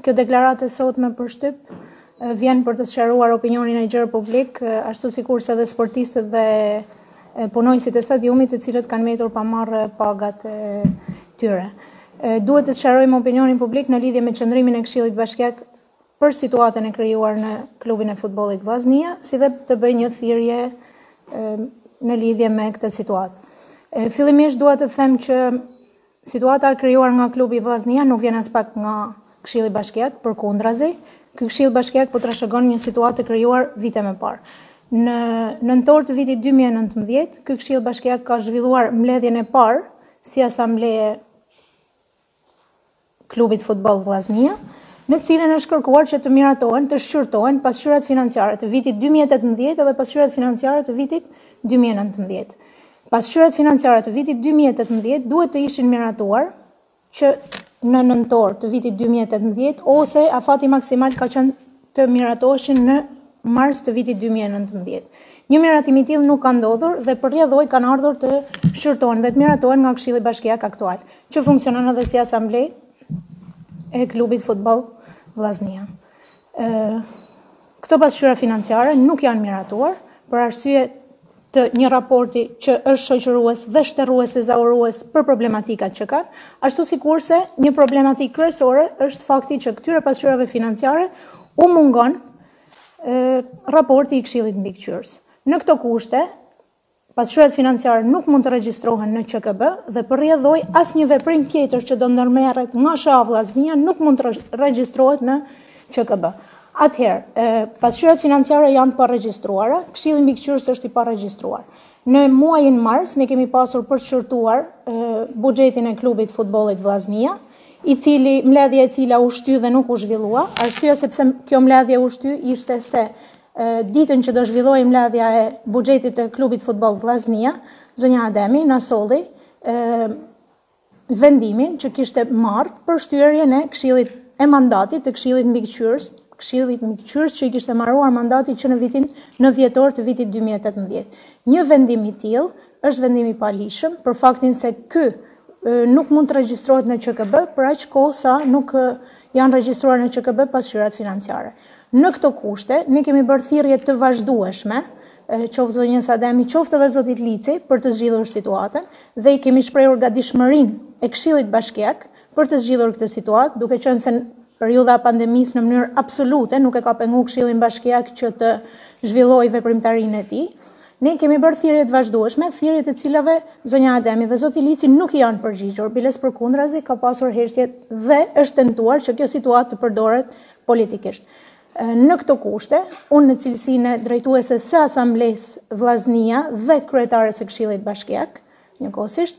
Kjo deklaratë e sotme për shtyp vjen për të sqaruar opinionin e gjerë publik, ashtu sikurse edhe sportistët dhe punonjësit e stadiumit, të cilët kanë mbetur pa marrë pagat e tyre. Duhet të sqarojmë opinionin publik në lidhje me qëndrimin e Këshillit Bashkiak për situatën e krijuar në klubin e futbollit Vllaznia, si dhe të bëj një thirrje në lidhje me këtë situatë. Fillimisht dua të them që Situata e krijuar nga klubi Vllaznia nuk vjen aspak nga Këshilli Bashkiak, përkundrazi, ky Këshill Bashkiak po trashëgon një situatë të krijuar vite më parë. Në nëntor të vitit dy mijë e nëntëmbëdhjetë, ky Këshill Bashkiak ka zhvilluar mbledhjen e parë si asamble e klubit Futboll Vllaznia, në të cilën është kërkuar që të miratohen, të shqyrtohen pasqyrat financiare të vitit dy mijë e tetëmbëdhjetë dhe pasqyrat financiare të vitit dy mijë e nëntëmbëdhjetë. Pasqyrat financiare të vitit dy mijë e tetëmbëdhjetë duhet të ishin miratuar që në nëntor të vitit dy mijë e tetëmbëdhjetë ose afati maksimal ka qenë të miratoheshin në mars të vitit dy mijë e nëntëmbëdhjetë. Një miratim i tillë nuk ka ndodhur dhe për rrjedhojë kanë ardhur të shqyrtohen dhe të miratohen nga Këshilli Bashkiak aktual, që funksionon edhe si asamble e klubit futboll Vllaznia. Këto pasqyra financiare nuk janë miratuar për arsye të një raporti që është shoqërues dhe shterues, ezaurues për problematikat që kanë, ashtu sikurse një problematikë kryesore është fakti që këtyre pasqyrave financiare u mungon raporti i Këshillit Mbikëqyrës. Në këto kushte, Pasqyrat financiare nuk mund të regjistrohen në QKB dhe për rrjedhojë asnjë veprim tjetër që do ndërmerret nga SHA Vllaznia nuk mund të regjistrohet në QKB. Atëherë, pasqyrat financiare janë të paregjistruara, Këshilli Mbikëqyrës është i paregjistruar. Në muajin mars ne kemi pasur për të shqyrtuar buxhetin e klubit të futbollit Vllaznia, i cili mbledhja e cila u shty dhe nuk u zhvillua, arsyeja se pse kjo mbledhje u shty ishte se Ditën që do zhvillohej mbledhja e buxhetit të Klubit Futboll Vllaznia, zonja Ademi na solli vendimin që kishte marrë për shtyrjen e Këshillit e mandatit të Këshillit Mbikëqyrës, Këshillit Mbikëqyrës që i kishte mbaruar mandati që në vitin në dhjetor të vitit 2018. Një vendim i tillë është vendim i paligjshëm për faktin se ky nuk mund të regjistrohet në QKB për aq kohë sa nuk janë regjistruar në QKB pasqyrat financiare. Në këto kushte, ne kemi bërë thirrje të vazhdueshme, qoftë zonjës Ademi, qoftë edhe zotit Lici, për të zgjidhur situatën dhe i kemi shprehur gatishmërinë e Këshillit Bashkiak për të zgjidhur këtë situatë, duke qenë se periudha e pandemisë në mënyrë absolute nuk e ka penguar Këshillin Bashkiak që të zhvillojë veprimtarinë e tij. Ne kemi bërë thirrje të vazhdueshme, thirrje të cilave zonja Ademi dhe zoti Lici nuk i janë përgjigjur, biles përkundrazi ka pasur heshtje dhe është tentuar që kjo situatë të përdoret politikisht. Në këto kushte, unë në cilësinë e drejtueses së Asamblesë Vllaznia dhe kryetares së Këshillit Bashkiak, njëkohësisht,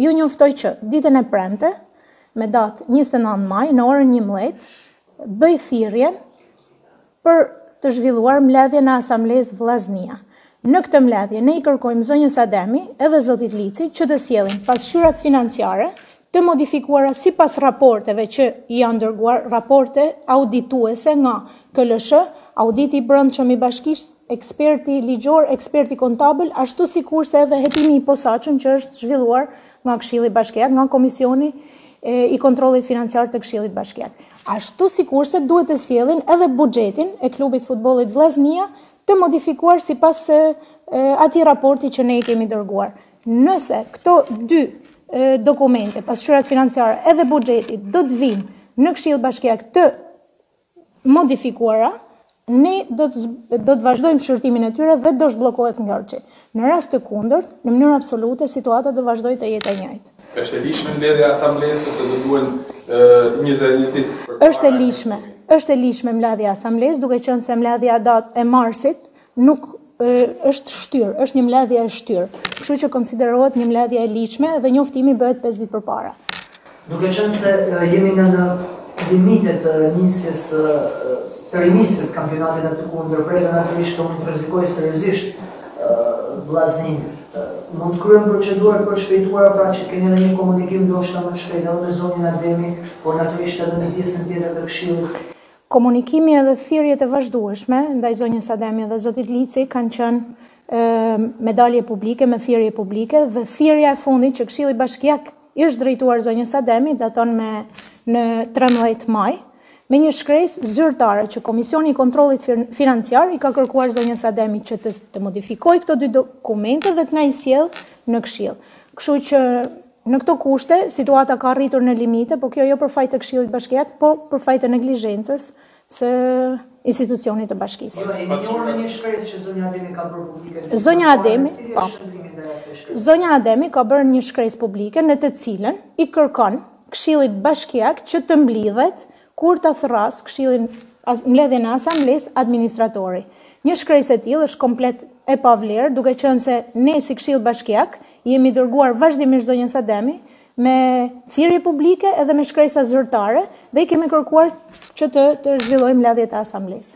ju njoftoj që ditën e premte, me datë 29 maj, në orën 11, bëj thirrjen për të zhvilluar mbledhjen e Asamblesë Vllaznia. Në këtë mbledhje ne i kërkojmë zonjës Ademi edhe zotit Lici që të sjellin pasqyrat financiare të modifikuara sipas raporteve që i janë dërguar, raporte audituese nga KLSH, Auditi i Brendshëm i Bashkisë, eksperti ligjor, eksperti kontabël, ashtu sikurse edhe hetimi i posaçëm që është zhvilluar nga Këshilli Bashkiak, nga Komisioni i Kontrollit Financiar të Këshillit Bashkiak. Ashtu sikurse duhet të sjellin edhe buxhetin e Klubit Futbollit Vllaznia të modifikuar sipas atij raporti që ne i kemi dërguar. Nëse këto dy dokumente, pasqyrat financiare edhe buxheti do të vinë në Këshill Bashkiak të modifikuara, ne do të do të vazhdojmë shqyrtimin e tyre dhe do zhbllokohet ngërçi. Në rast të kundërt, në mënyrë absolute situata do vazhdojë të jetë e njëjtë. Është e ligjshme mbledhja e asamblesë sepse do duhen njëzet e një ditë për të marrë. Është e ligjshme, është e ligjshme mbledhja e asamblesë, duke qenë se mbledhja datë e marsit nuk është shtyrë, është një mbledhje e shtyrë, kështu që konsiderohet një mbledhje e ligjshme dhe njoftimi bëhet pesë ditë përpara. Duke qenë se jemi në në limitet të nisjes të rinisjes kampionatit në të kundër prejtë në të ishtë të mund të rëzikojë seriosisht Vllaznin. Mund të kryen procedurat për të shpejtuara pra që të keni edhe një komunikim ndoshta më të shpejtë edhe me zonin Ademi, por në të ishtë edhe me pjesën tjetër të këshillit. Komunikimi edhe thirrjet e vazhdueshme ndaj zonjës Ademi dhe zotit Lici kanë qenë me dalje publike, me thirrje publike dhe thirrja e fundit që Këshilli Bashkiak i është drejtuar zonjës Ademi daton me në 13 maj me një shkresë zyrtare që Komisioni i Kontrollit Financiar i ka kërkuar zonjës Ademi që të, të modifikojë këto dy dokumente dhe të na i sjell në Këshill. Kështu që Në këto kushte, situata ka arritur në limite, por kjo jo për faj të Këshillit Bashkiak, por për faj të neglizhencës së institucionit të Bashkisë. Kjo e njohur në një shkresë që zonja Ademi ka bërë publike në disa fora, cili është po. qëndrimi ndaj asaj shkresë? Zonja Ademi ka bërë një shkresë publike në të cilën i kërkon Këshillit Bashkiak që të mblidhet Kur ta thërras këshillin mbledhjen e asamblesë administratori. Një shkresë e tillë është komplet e pavlerë, duke qenë se ne si këshill bashkiak i jemi drejtuar vazhdimisht zonjës Ademi me thirrje publike edhe me shkresa zyrtare dhe i kemi kërkuar që të zhvillojmë mbledhjet e asamblesë.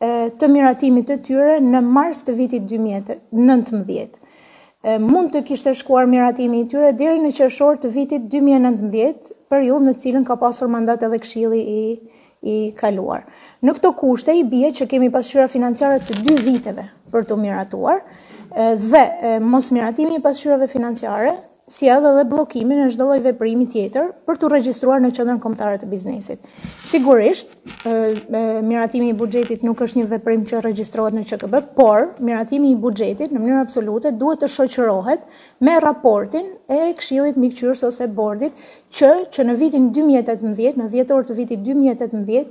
të miratimit të tyre në mars të vitit 2019. Mund të kishte shkuar miratimi i tyre deri në qershor të vitit 2019, periudhë në të cilën ka pasur mandat edhe këshilli i i kaluar. Në këto kushte i bie që kemi pasqyra financiare të dy viteve për të miratuar dhe mosmiratimi i pasqyrave financiare sjell edhe bllokimin e çdo lloj veprimi tjetër për t'u regjistruar në Qendrën Kombëtare të Biznesit. Sigurisht, miratimi i buxhetit nuk është një veprim që regjistrohet në QKB, por miratimi i buxhetit në mënyrë absolute duhet të shoqërohet me raportin e Këshillit Mbikëqyrës ose Bordit që që në vitin 2018, në dhjetor të vitit 2018,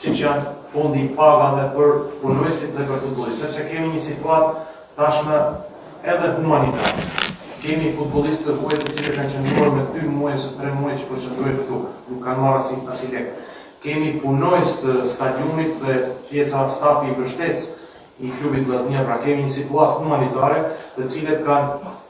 siç janë fondi i pagave për punonjësit dhe për futbollistët, sepse kemi një situatë tashmë edhe humanitare. Kemi futbollistë të huaj të cilët kanë qëndruar me dy muaj ose tre muaj që po qëndrojnë këtu, nuk kanë marrë asnjë asnjë lek. Kemi punonjës të stadiumit dhe pjesa stafi mbështetës i klubit Vllaznia, pra kemi një situatë humanitare të cilët kanë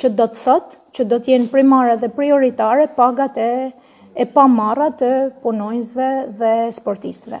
që do të thotë që do të jenë primare dhe prioritare pagat e e pamarra të punonjësve dhe sportistëve.